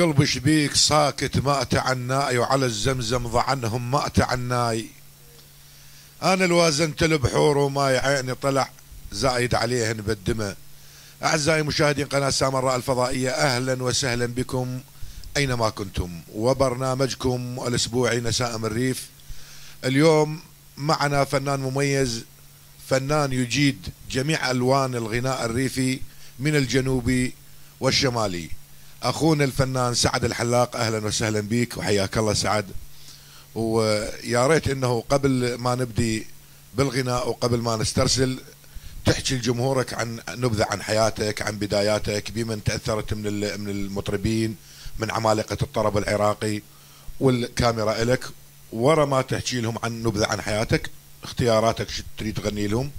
يا قلبي شبيك ساكت ما أتعناي وعلى الزمزم ضعنهم ما أتعناي. أنا الوازنت البحور وماي عيني طلع زايد عليهن بالدمى. أعزائي مشاهدين قناة سامراء الفضائية أهلا وسهلا بكم أينما كنتم. وبرنامجكم الأسبوعي نسائم الريف اليوم معنا فنان مميز فنان يجيد جميع ألوان الغناء الريفي من الجنوبي والشمالي. أخونا الفنان سعد الحلاق أهلا وسهلا بك وحياك الله سعد. ويا ريت إنه قبل ما نبدي بالغناء وقبل ما نسترسل تحكي لجمهورك عن نبذة عن حياتك عن بداياتك بمن تأثرت من من المطربين من عمالقة الطرب العراقي والكاميرا لك ورا ما تحكي لهم عن نبذة عن حياتك اختياراتك شو تريد تغني لهم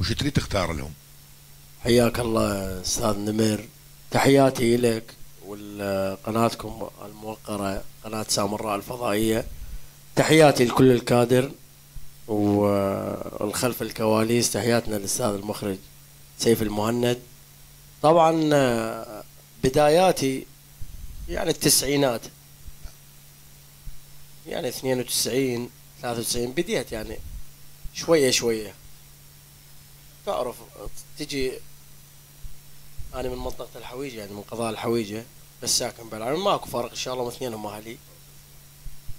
وش تريد تختار لهم. حياك الله أستاذ نمر تحياتي لك وقناتكم الموقرة قناة سامراء الفضائية. تحياتي لكل الكادر والخلف الكواليس. تحياتنا للأستاذ المخرج سيف المهند. طبعا بداياتي يعني التسعينات. يعني 92 93 بديت يعني شوية شوية. تعرف تجي أنا من منطقة الحويجة يعني من قضاء الحويجة. بس ساكن بالعالم ماكو فرق إن شاء الله اثنينهم أهلي.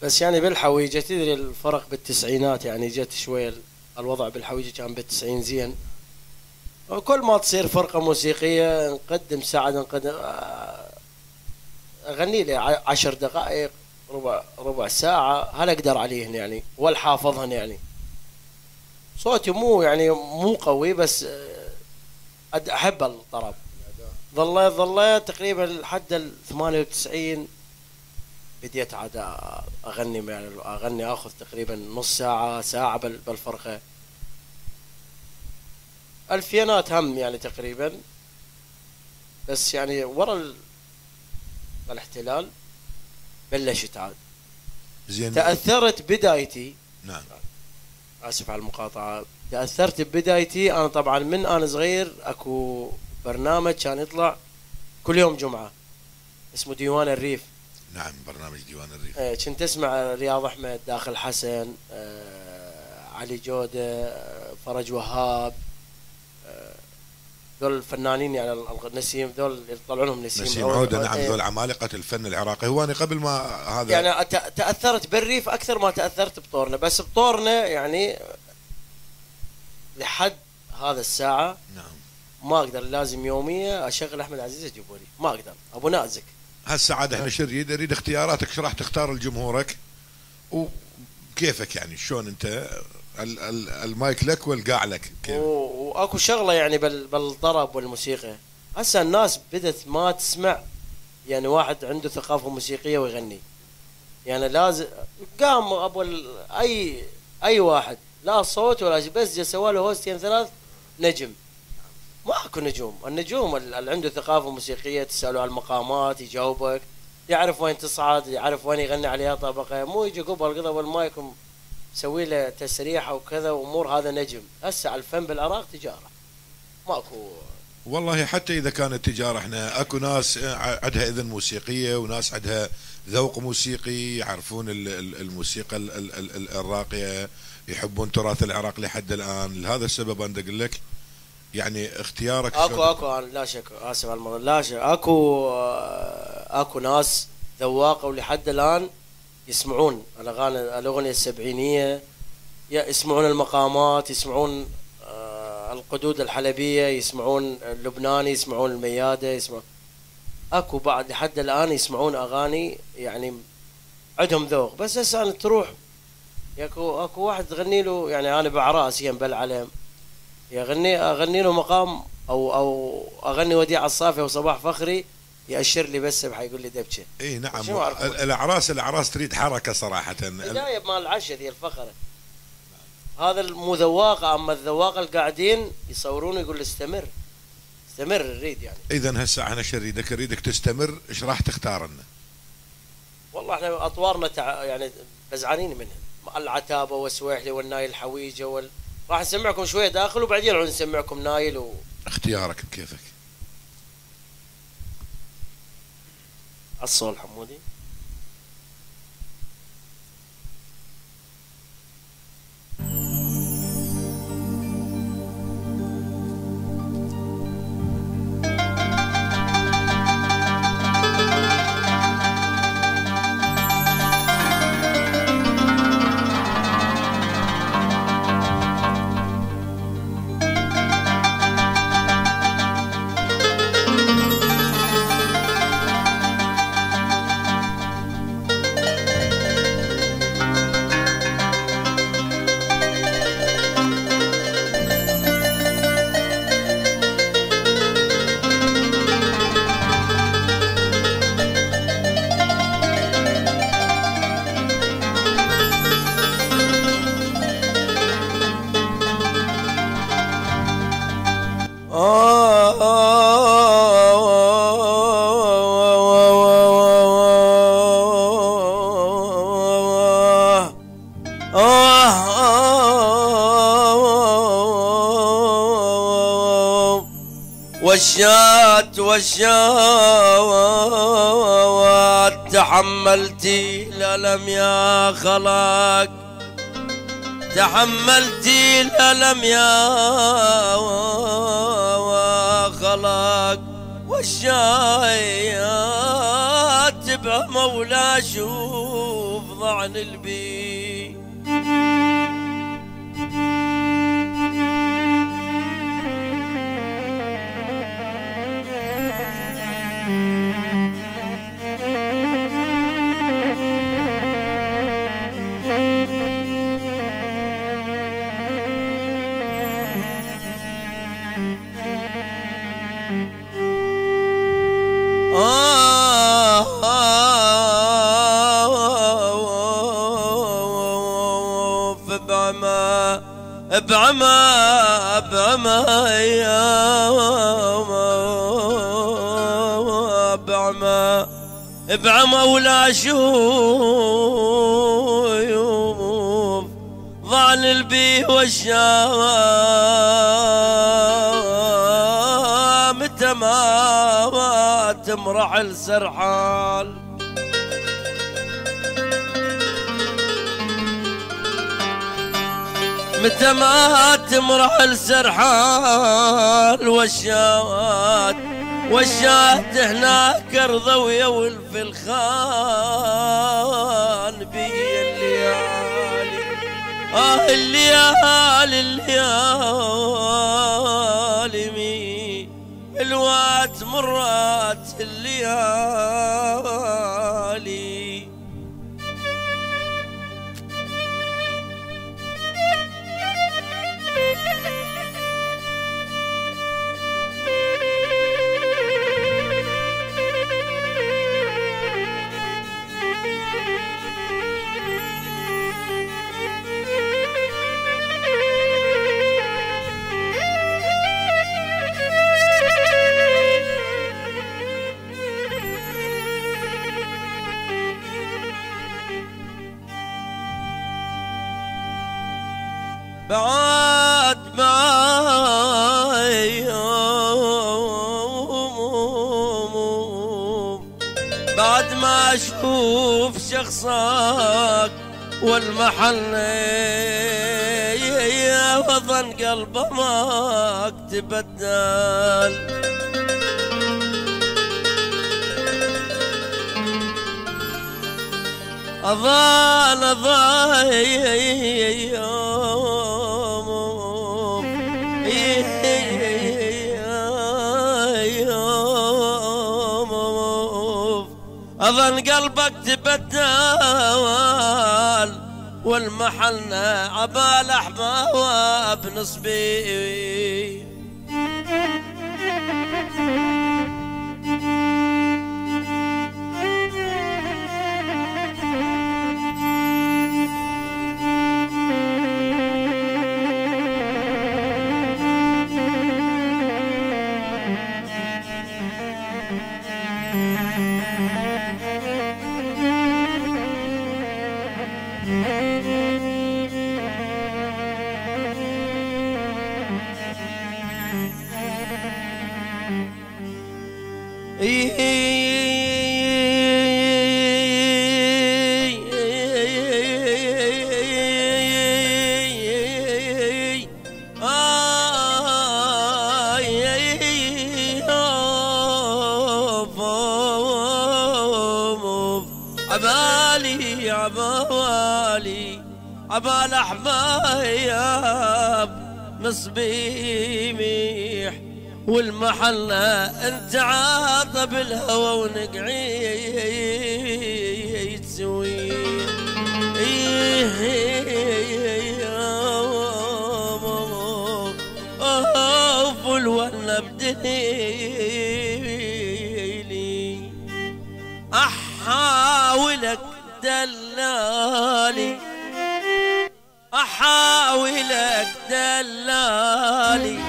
بس يعني بالحويجة تدري الفرق بالتسعينات؟ يعني جت شوية الوضع بالحويجة كان بالتسعين زين. وكل ما تصير فرقة موسيقية نقدم ساعة نقدم آه، أغني لي عشر دقائق ربع ربع ساعة. هل أقدر عليهن يعني؟ ولا حافظهن يعني. صوتي مو يعني مو قوي بس آه، أحب الطرب. ظليت ظليت تقريبا لحد ال 98 بديت عاد أغني يعني أغني آخذ تقريبا نص ساعة ساعة بالفرقة. الفينات هم يعني تقريبا. بس يعني ورا الاحتلال بلشت عاد. زين. تأثرت بدايتي. نعم. آسف على المقاطعة. تأثرت ببدايتي أنا طبعا من أنا صغير أكو برنامج كان يطلع كل يوم جمعة. اسمه ديوان الريف. نعم برنامج ديوان الريف. إيه كنت أسمع رياض أحمد داخل حسن آه علي جودة آه فرج وهاب آه ذول الفنانين يعني نسيم ذول يطلعونهم نسيم نسيم عودة نعم ذول عمالقة الفن العراقي. هو أنا قبل ما هذا يعني تأثرت بالريف أكثر ما تأثرت بطورنا. بس بطورنا يعني لحد هذا الساعة نعم. ما أقدر لازم يومية أشغل أحمد عزيز اجيبه لي ما أقدر. أبو نازك. هسه عاد إحنا شو نريد نريد اختياراتك شو راح تختار لجمهورك وكيفك يعني؟ شلون أنت؟ المايك لك والقاع لك. وأكو شغلة يعني بالطرب والموسيقى. هسه الناس بدت ما تسمع يعني واحد عنده ثقافة موسيقية ويغني. يعني لازم قام أبو اي أي واحد. لا صوت ولا شيء بس سوى له هوستين ثلاث نجم. ماكو نجوم. النجوم اللي عنده ثقافة موسيقية تسأله على المقامات يجاوبك. يعرف وين تصعد يعرف وين يغني عليها طبقة. مو يجي قبل قضى والمايك مسوي له تسريحه وكذا وأمور هذا نجم. هسه على الفن بالعراق تجارة. ماكو. والله حتى إذا كانت تجارة إحنا أكو ناس عندها إذن موسيقية وناس عندها ذوق موسيقي يعرفون الموسيقى الراقية يحبون تراث العراق لحد الآن. لهذا السبب أنا أقول لك يعني اختيارك أكو أكو لا شك آسف على الموضوع. لا شك أكو آه، أكو ناس ذواقه ولحد الآن يسمعون الأغاني الأغنية السبعينية يسمعون المقامات يسمعون آه، القدود الحلبية يسمعون اللبناني يسمعون الميادة يسمعون. أكو بعد لحد الآن يسمعون أغاني يعني عندهم ذوق. بس هسه تروح اكو أكو واحد تغني له يعني أنا بعراس يم بالعلم يغني أغني له مقام أو أو أغني وديع الصافي وصباح فخري يأشر لي بس حيقول لي دبشة. إي نعم. الأعراس الأعراس تريد حركة صراحة. بدايه مال العشاء ذي الفخرة. هذا مو ذواقه أما الذواقة القاعدين يصورون يقول استمر. استمر نريد يعني. إذا هسه إحنا إيش نريدك نريدك تستمر إيش راح تختار لنا؟ والله إحنا أطوارنا تع... يعني بزعانين منهم العتابة والسويحلي والنايل الحويجة وال راح نسمعكم شوية داخل وبعدين راح نسمعكم نايل و... اختيارك بكيفك. الصول حمودي. والشات تحملتي الألم يا خلاق. تحملتي الألم يا خلاق. والشايات بمولى شوف ضعن البي بعمى بعمى بعمى يا بعمى بعمى ولا شوف ضعن البي والشام ما تمرح السرحال. متى ما تمرح السرحال والشات والشات هناك رضوية والف الخان بي الليالي آه الليالي الليالي مي. الوقت مرات الليالي. بعد معاي بعد ما أشوف شخصك والمحل يا قلبه ما تبدل. أظل أظل أظن قلبك تبدل والمحلنا عبال أحباب نصبي. عبالي عبال احباب مصبيميح والمحلة أنت عاطب الهوى ولا بدليلي أحاولك دلالي. أحاولك دلالي.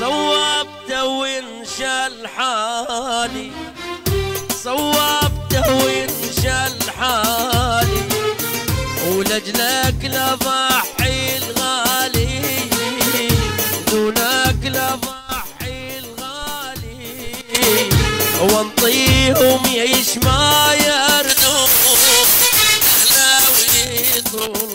صوبته وانشل حالي صوبته وانشل حالي ولجلك لضحي الغالي. دونك لضحي الغالي. وانطيهم يعيش ما يردون Oh.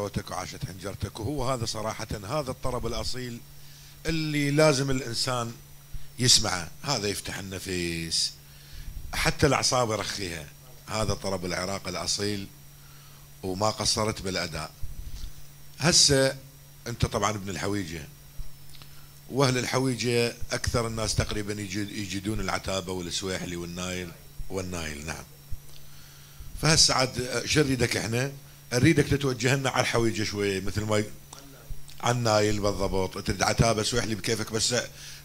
صوتك وعاشت حنجرتك. وهو هذا صراحة هذا الطرب الأصيل اللي لازم الإنسان يسمعه. هذا يفتح النفس حتى الأعصاب يرخيها. هذا طرب العراق الأصيل وما قصرت بالأداء. هسه أنت طبعا ابن الحويجة. وأهل الحويجة أكثر الناس تقريبا يجد- يجدون العتابة والسويحلي والنايل والنايل نعم. فهسه عاد شو نريدك إحنا؟ نريدك تتوجه لنا على الحويجة شوية مثل ما على النايل بالضبط. تريد عتابه سويحلي بكيفك بس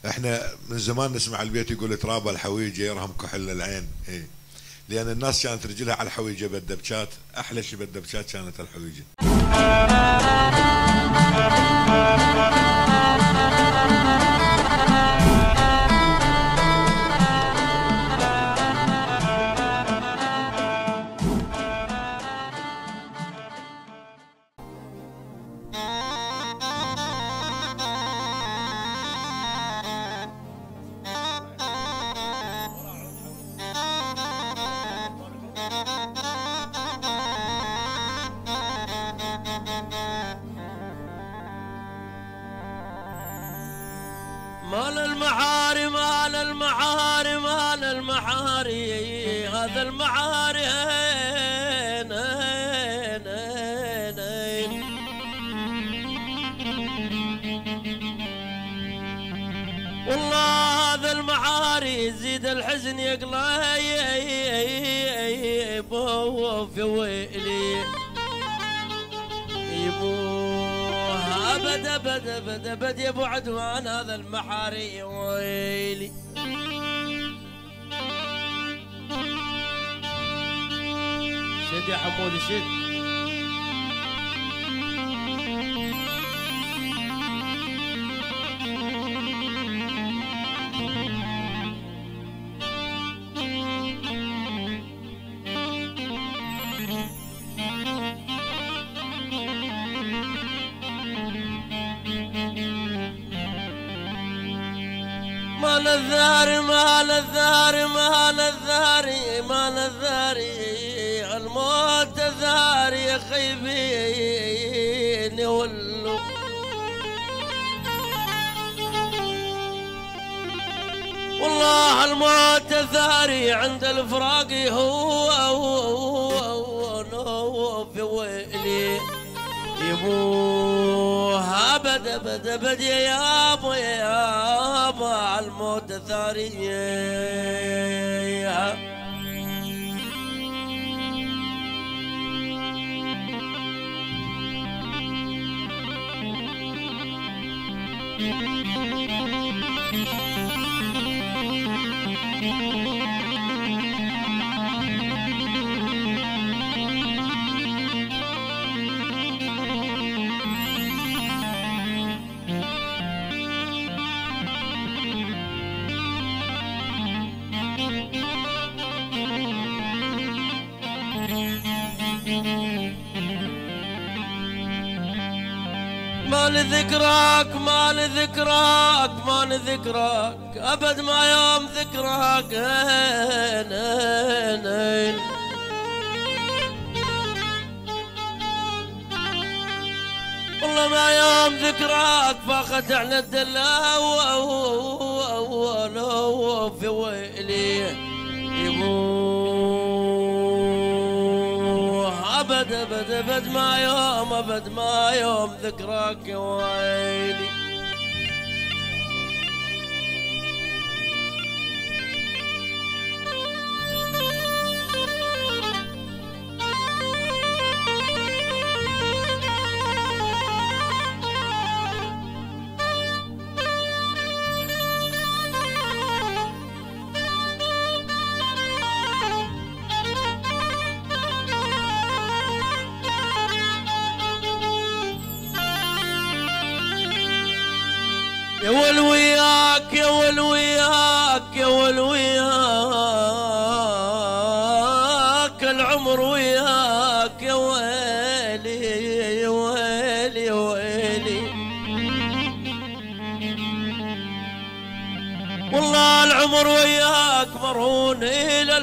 إحنا من زمان نسمع البيت يقول تراب الحويجة يرهم كحل العين. إيه. لأن الناس كانت رجلها على الحويجة بالدبشات. أحلى شيء بالدبشات كانت الحويجة. ابد ابد يا ابو عدوان هذا المحاري ويلي. شد يا حمودي شد. ثاري عند الفراق هو في ويلي. يبوها ابد ابد ابد يا يابا يا يابا الموت ثاري لذكراك ما لذكراك ما لذكراك ابد ما يوم ذكراك هين هين هين والله ما يوم ذكراك فاخت على الدلا في ويلي يبوه ابد ابد ابد ما يوم ابد ما يوم ذكراك يا ويلي.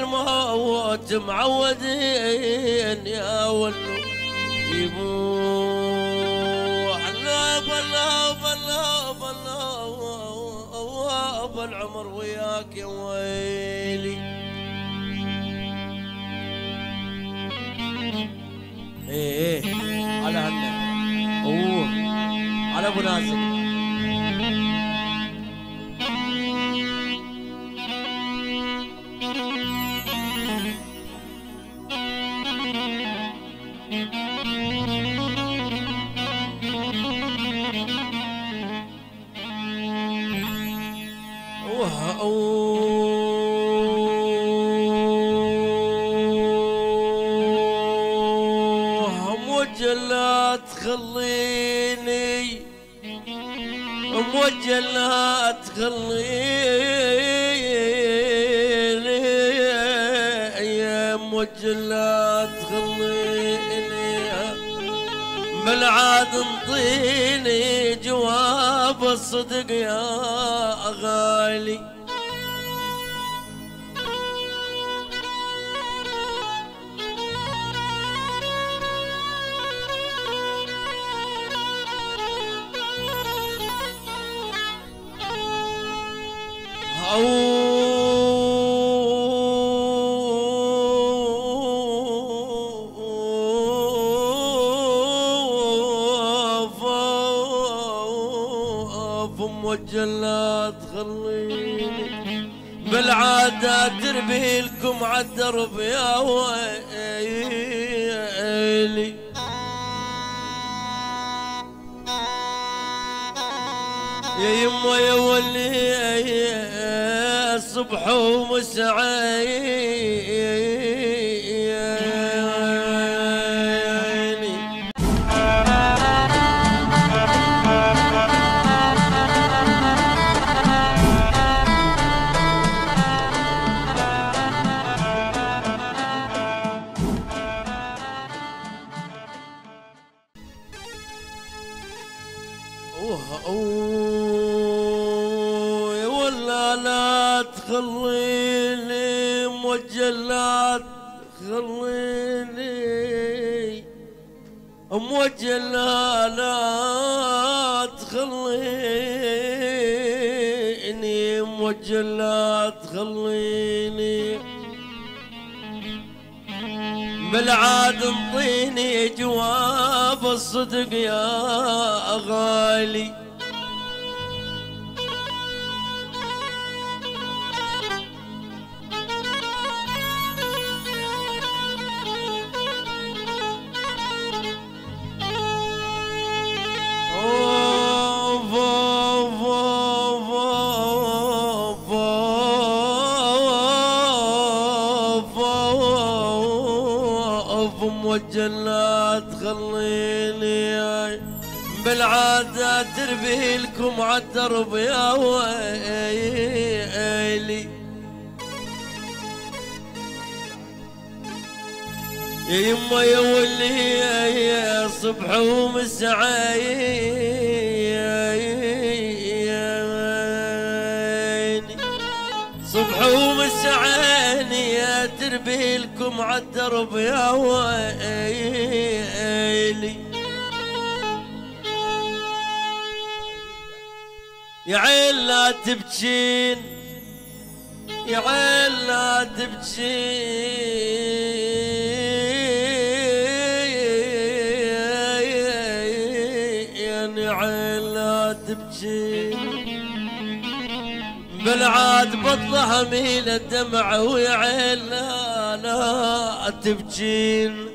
الموت معودين يا ولو يبوح بلا العمر وياك يا ويلي إيه إيه على هنا اوه على ابو الصدق يا غالي. موجه تخليني بالعادة تربي لكم عالدرب يا ويلي. يا يما يا ولي الصبح ومسعيني لا تخليني موجه لا تخليني بالعاد انطيني جواب الصدق يا غالي. تربي لكم عالدرب يا ويلي. يا يما يا ولي صبح ومسعيني صبح ومسعيني يا تربي لكم عالدرب يا ويلي. يا عين لا تبكين يا عين لا تبكين. يا عين لا تبكين. بالعاد بطلها ميل الدمع ويا عين لا لا تبكين.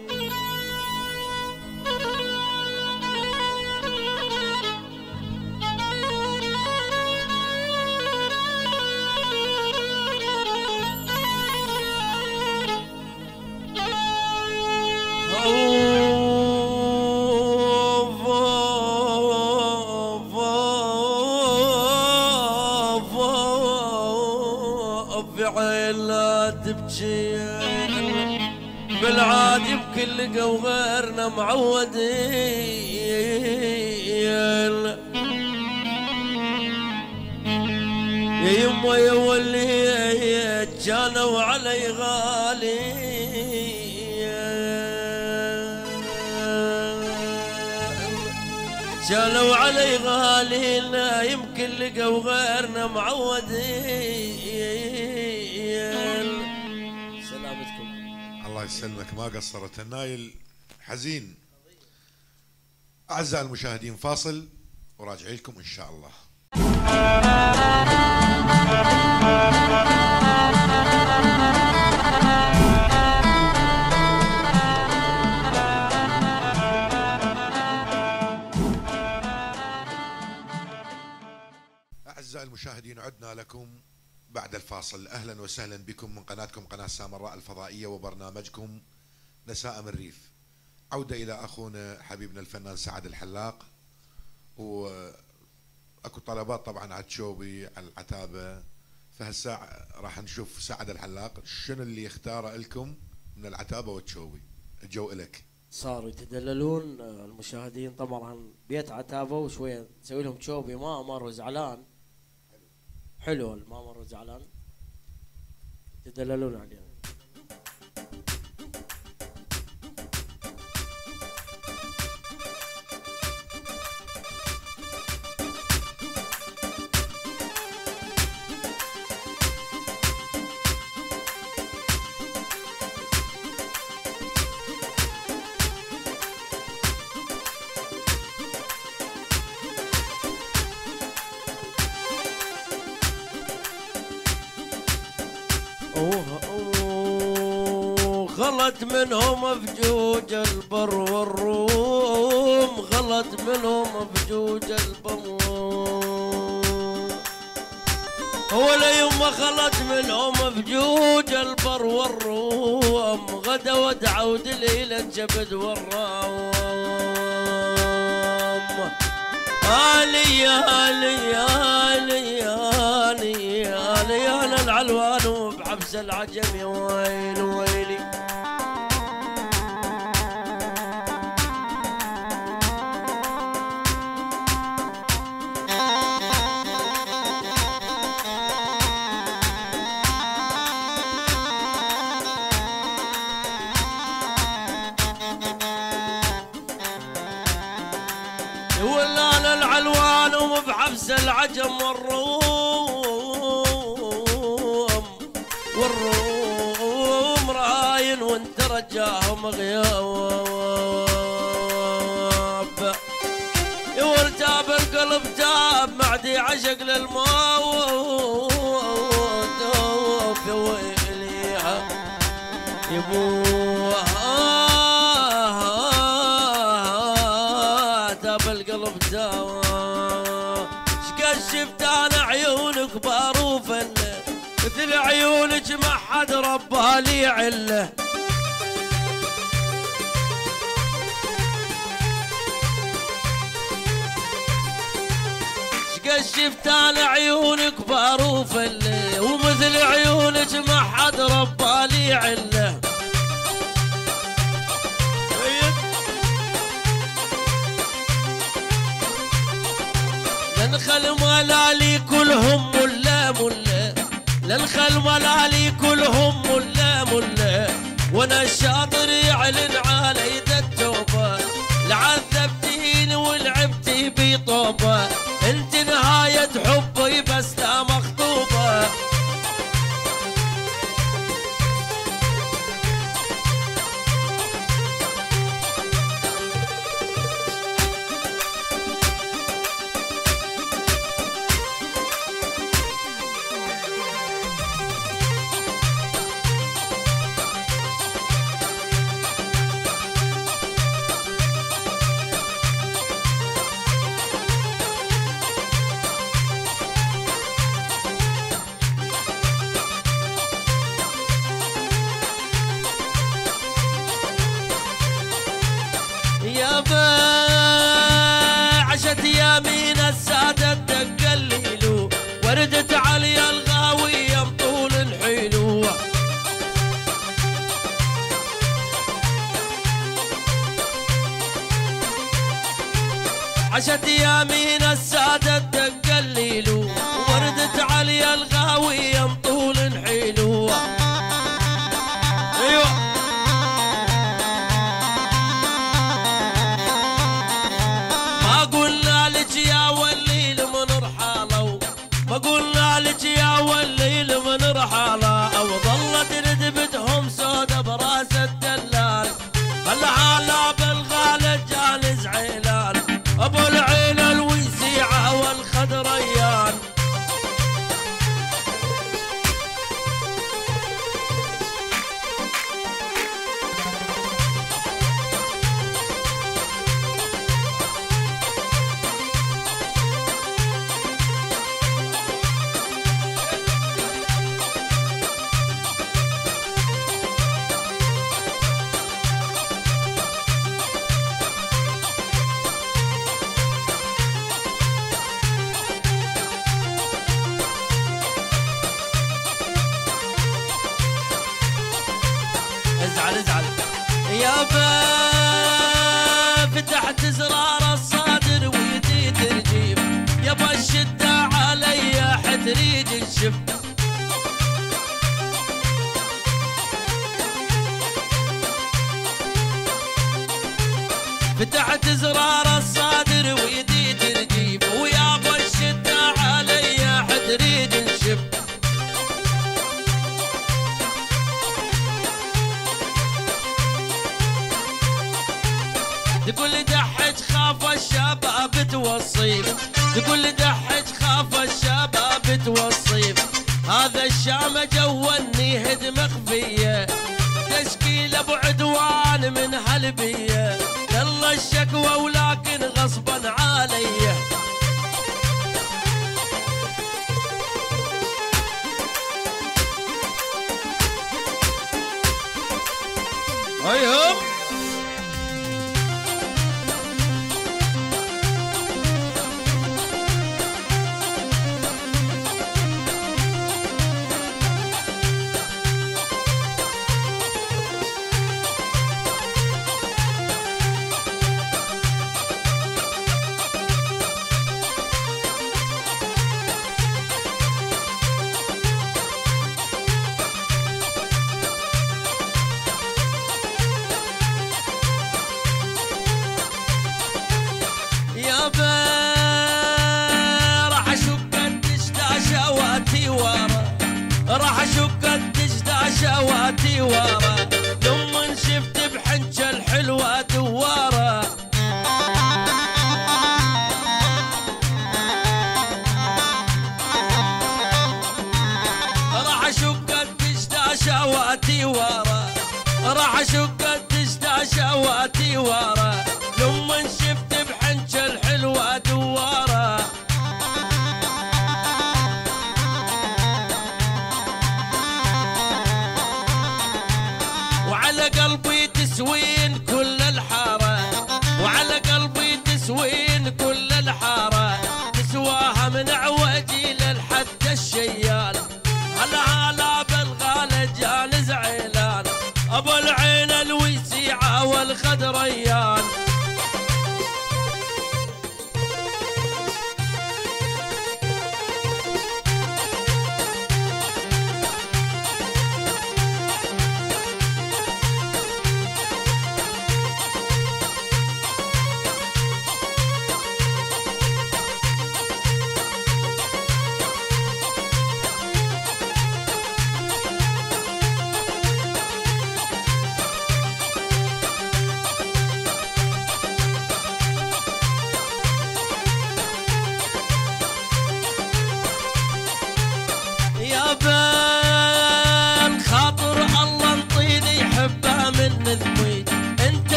لا تبكي بالعاد بكل وغيرنا معودين. يا يما يا ولي كانوا علي غالي كانوا علي غالي لا يمكن لقوا غيرنا معودين. يسلمك ما قصرت. النايل حزين. أعزائي المشاهدين فاصل وراجعي لكم إن شاء الله. أعزائي المشاهدين عدنا لكم بعد الفاصل. أهلا وسهلا بكم من قناتكم قناة سامراء الفضائية وبرنامجكم نسائم الريف. عودة إلى أخونا حبيبنا الفنان سعد الحلاق. وأكو طلبات طبعا على التشوبي على العتابة. فهالساعة راح نشوف سعد الحلاق شنو اللي يختاره لكم من العتابة والتشوبي الجو إلك. صاروا يتدللون. المشاهدين طبعا بيت عتابة وشوية نسوي لهم شوبي ما مر زعلان حلو ما مر زعلان. يتدللون عليه غلط منهم فجوج البر والروم غلط منهم فجوج البر ولا يوم غلط منهم فجوج البر والروم غدا ودعود ليلة جبد والرام آلي آلي آلي آلي آلي أنا العلوان وبحبس العجم يا ويل ويلي. بحبس العجم والروم. والروم راين وانت رجاهم غياب. والجاب القلب جاب معدي عشق للموت. ويليها يبوها. القلب داوى شقد شفت أنا عيونك باروفا مثل عيونك ما حد ربها لي عله شقد شفت أنا عيونك باروفا ومثل عيونك ما حد ربها لي عله لنخل ملالي كلهم ملا ملا. لنخل ملالي كلهم ملا ملا. وأنا الشاطر يعلن علي ذا التوبة. لعذبتيني ولعبتي بطوبة. انت نهاية حبي بس لا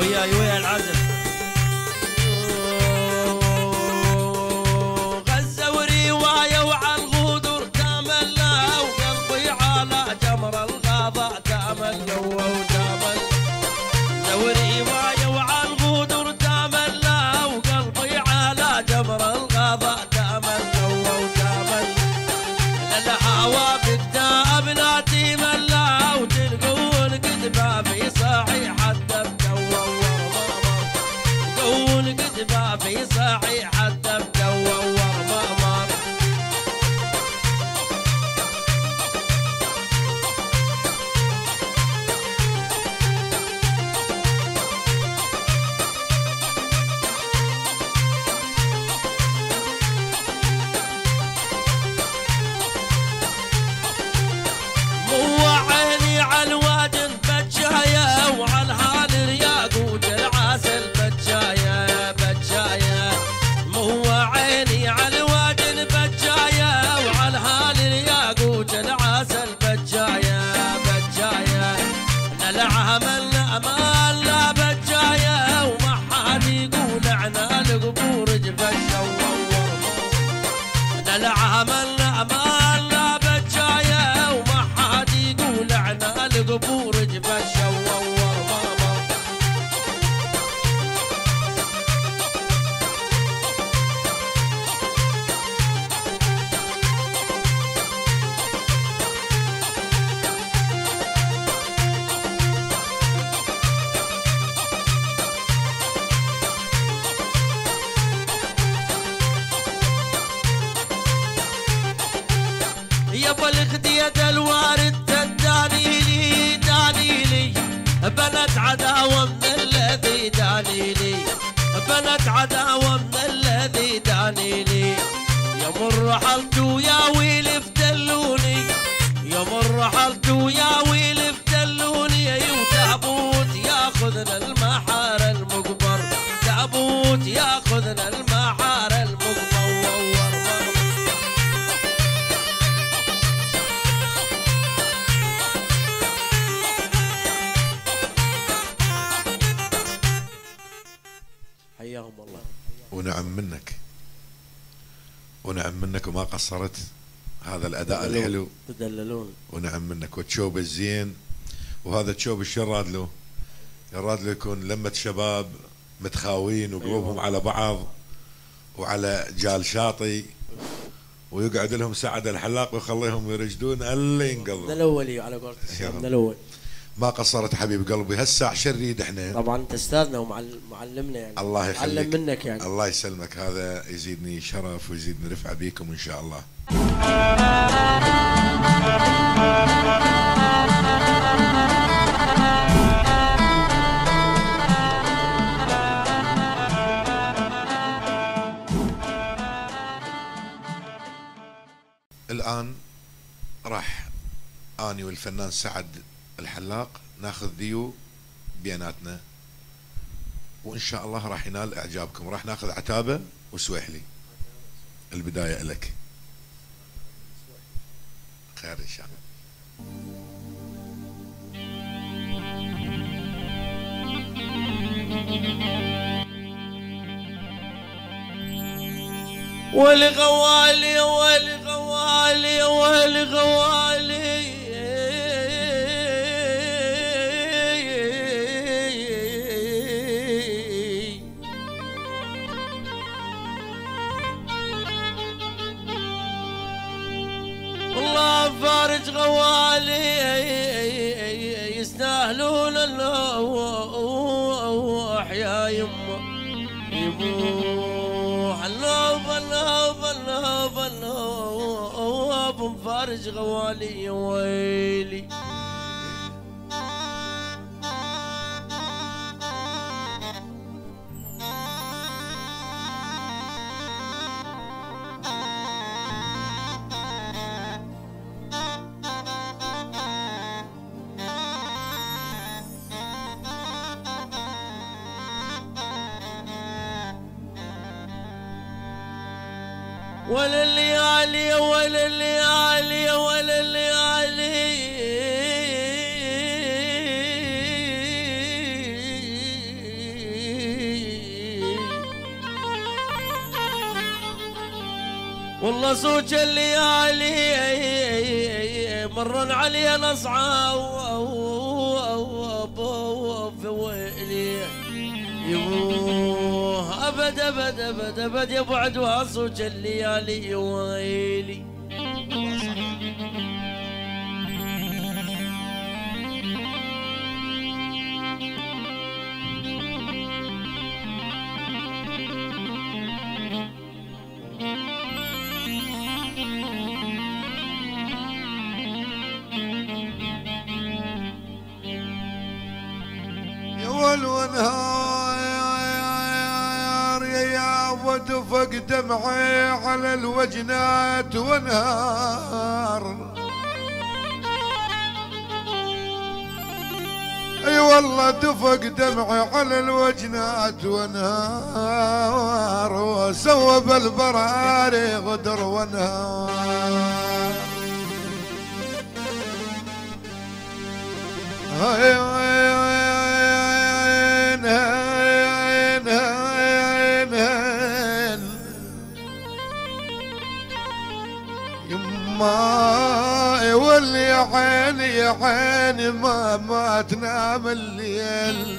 وياي ويا العزم الحلو تدللون. ونعم منك. والتشوب الزين. وهذا التشوب إيش يراد له؟ يراد له يكون لمة شباب متخاوين وقلوبهم على بعض وعلى جال شاطي ويقعد لهم سعد الحلاق ويخليهم يرجدون اللي من ينقضوا الأول على الشيخ من الأول. ما قصرت حبيب قلبي. هالساعة شريد إحنا. طبعا أنت أستاذنا ومعلمنا يعني. الله يخليك. علم منك يعني. الله يسلمك. هذا يزيدني شرف ويزيدني رفعة بيكم إن شاء الله. الآن راح أني والفنان سعد الحلاق ناخذ ذيو بيناتنا وإن شاء الله راح ينال إعجابكم. راح ناخذ عتابة وسويحلي. البداية لك. خير إن شاء الله. والغوالي والغوالي والغوالي فارج غوالي يستاهلون اللوح يا يمه. يبوح اللوف اللوف اللوف اللوف مفارج غوالي ويلي. ولا الليالي ولا الليالي ولا الليالي والله سوج الليالي مرن علي في أبد أبد أبد أبد يا بعد واصوج الليالي ويلي. دفق دمعي على الوجنات وانهار أي والله دفق دمعي على الوجنات وانهار وسوى البراري غدر وانهار هاي. يما واللي يا عيني يا عيني ما ما تنام الليل.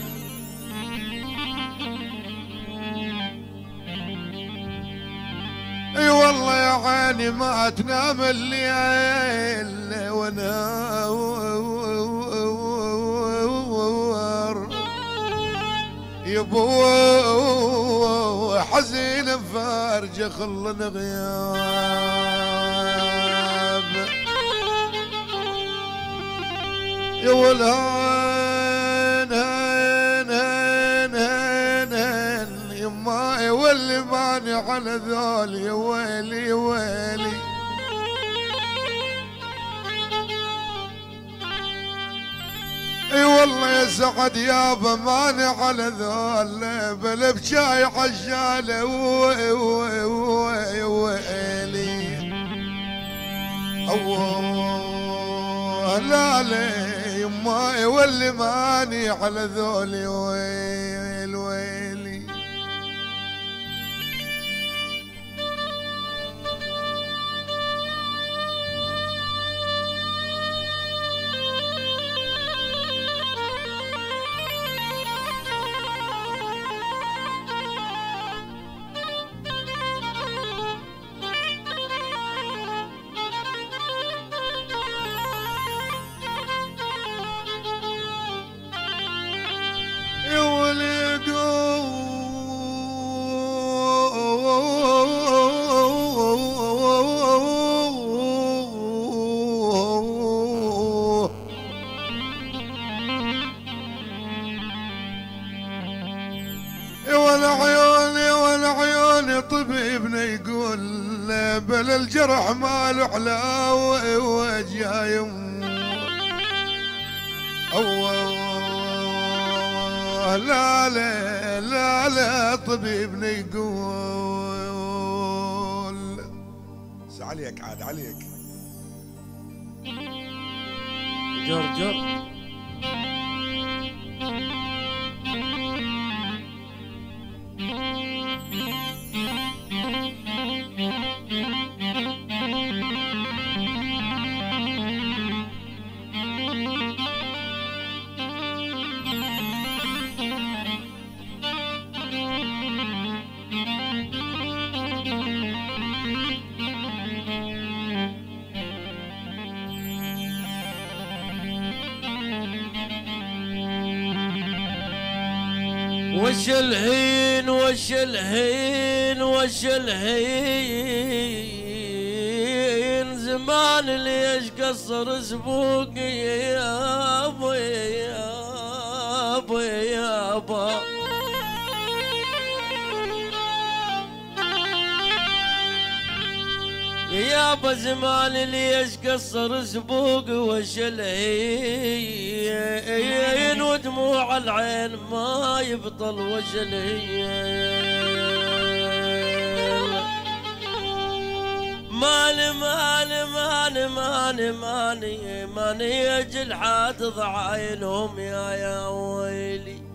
اي والله يا عيني ما تنام الليل. وأنا يبو حزين فارجه خل غياب يا ولهان هان هان هان هان يما يولي ماني على ذول يا ويلي ويلي. اي والله يا سعد يابا ماني على ذول بل بشاي عجاله وي وي وي ويلي. اوه لا لي يما يولي ماني على ذولي ويل جرح ما وش الهين وش الهين وش الهين زمان ليش قصر سبوقي يا ابو يا ابو يا ابو يابا زمان ليش قصر سبوق وش الهين ودموع العين ما يبطل وش ماني ماني ماني ماني ماني ماني أجل حاد ضعاينهم يا يا ويلي.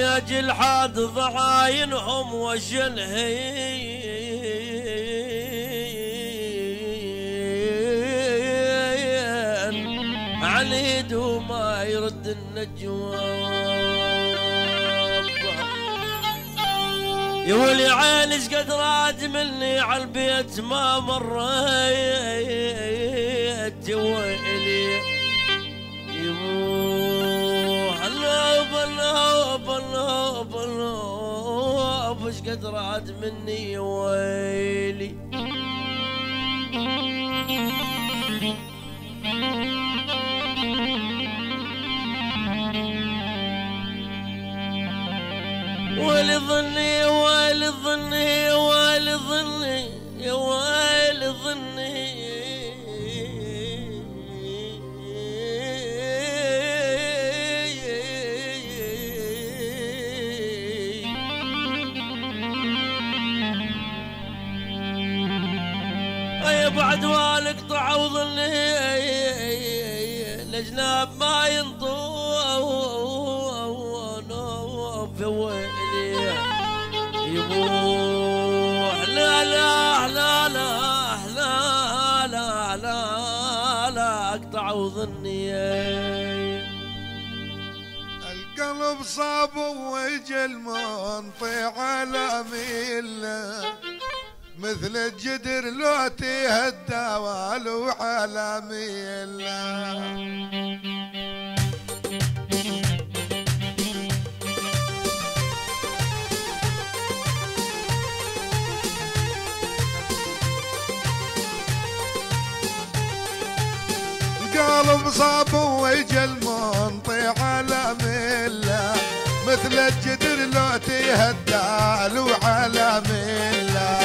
أجل حاد ضعاينهم وشنهين عنيد وما يرد النجواب يا ولي عيني قد راد مني على البيت ما مريت ويلي. قد رعد مني ويلي. ولظني ولظني ولظني منطي على ميله مثل الجدر لو تهدى والو على ميله. القلب صاب وجل منطي على مله مثل الجدر لو تهدى لو على مله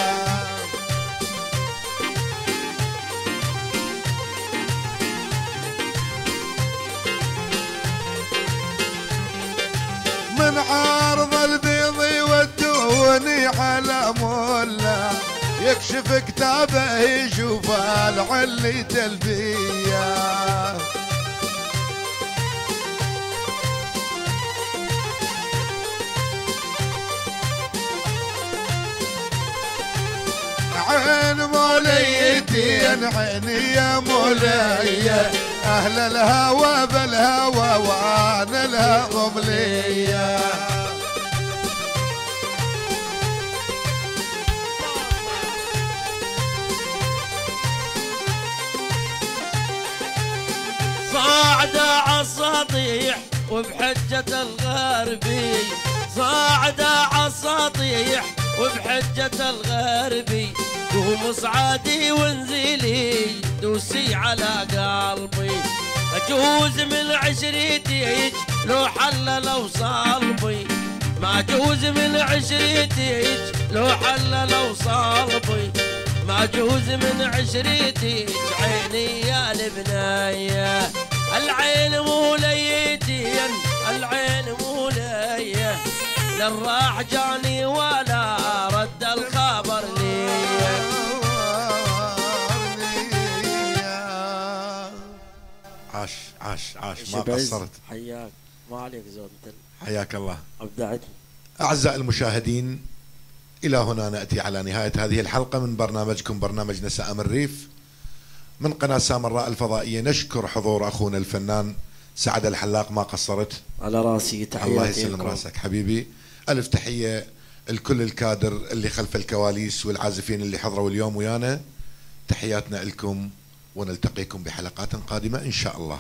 من عارض البيض يودوني على مولا يكشف كتابه يشوف العلي تلبيه عين موليتي عيني يا مولاي. أهل الهوى بالهوى وعن لها أملية صاعدة عالسطيح وبحجة الغربي. صاعدة عالسطيح وبحجة الغربي. قوم صعادي وانزلي دوسي على قلبي. أجوز من عشريتي لو حل لو صلبي. ما جوز من عشريتي لو حل لو صلبي. ما جوز من عشريتي عيني يا البناية العين مو ليتين العين مو ليه للراح جاني ولا رد الخبر لي. عاش عاش ما قصرت. حياك. ما عليك زود حياك الله. ابدعت أعزائي المشاهدين إلى هنا نأتي على نهاية هذه الحلقة من برنامجكم برنامج نساء من الريف. من قناة سامراء الفضائية نشكر حضور أخونا الفنان سعد الحلاق ما قصرت. على راسي تحياتي الله يسلم. راسك حبيبي. ألف تحية لكل الكادر اللي خلف الكواليس والعازفين اللي حضروا اليوم ويانا. تحياتنا لكم ونلتقيكم بحلقات قادمة إن شاء الله.